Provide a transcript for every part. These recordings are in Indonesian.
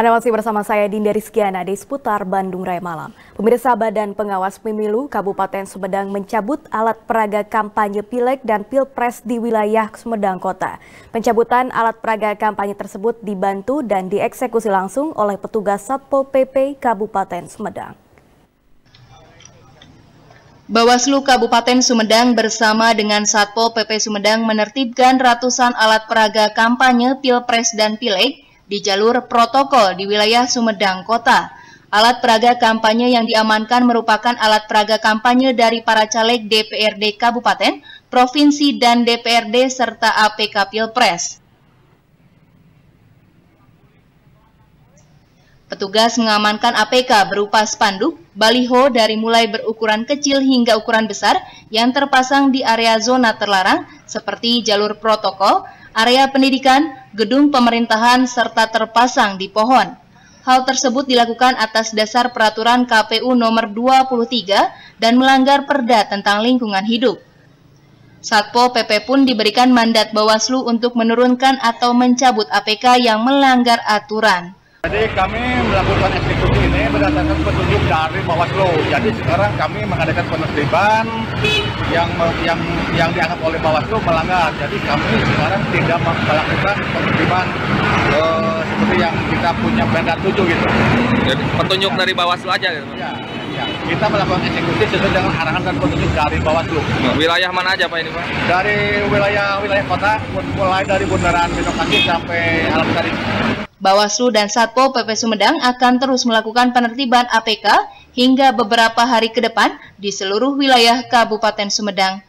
Anda masih bersama saya Dinda Rizkiana di seputar Bandung Raya Malam. Pemirsa Badan Pengawas Pemilu Kabupaten Sumedang mencabut alat peraga kampanye Pileg dan Pilpres di wilayah Sumedang Kota. Pencabutan alat peraga kampanye tersebut dibantu dan dieksekusi langsung oleh petugas Satpol PP Kabupaten Sumedang. Bawaslu Kabupaten Sumedang bersama dengan Satpol PP Sumedang menertibkan ratusan alat peraga kampanye Pilpres dan Pileg di jalur protokol di wilayah Sumedang Kota. Alat peraga kampanye yang diamankan merupakan alat peraga kampanye dari para caleg DPRD Kabupaten, Provinsi, dan DPRD serta APK Pilpres. Petugas mengamankan APK berupa spanduk, baliho dari mulai berukuran kecil hingga ukuran besar yang terpasang di area zona terlarang seperti jalur protokol, area pendidikan, gedung pemerintahan, serta terpasang di pohon. Hal tersebut dilakukan atas dasar peraturan KPU nomor 23 dan melanggar perda tentang lingkungan hidup. Satpol PP pun diberikan mandat Bawaslu untuk menurunkan atau mencabut APK yang melanggar aturan. Jadi kami melakukan eksekusi ini berdasarkan petunjuk dari Bawaslu. Jadi sekarang kami mengadakan penertiban yang yang yang dianggap oleh Bawaslu melanggar. Jadi kami sekarang tidak melakukan penertiban uh, seperti yang kita punya perda tujuh gitu. Jadi petunjuk ya. dari Bawaslu aja gitu. Ya. Kita melakukan eksekusi sesuai dengan arahan dan petunjuk dari Bawaslu. Nah, wilayah mana aja Pak ini Pak? Dari wilayah wilayah kota, mulai dari Bundaran Binokasi sampai Alam Sari. Bawaslu dan Satpol PP Sumedang akan terus melakukan penertiban APK hingga beberapa hari ke depan di seluruh wilayah Kabupaten Sumedang.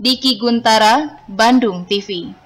Diki Guntara, Bandung TV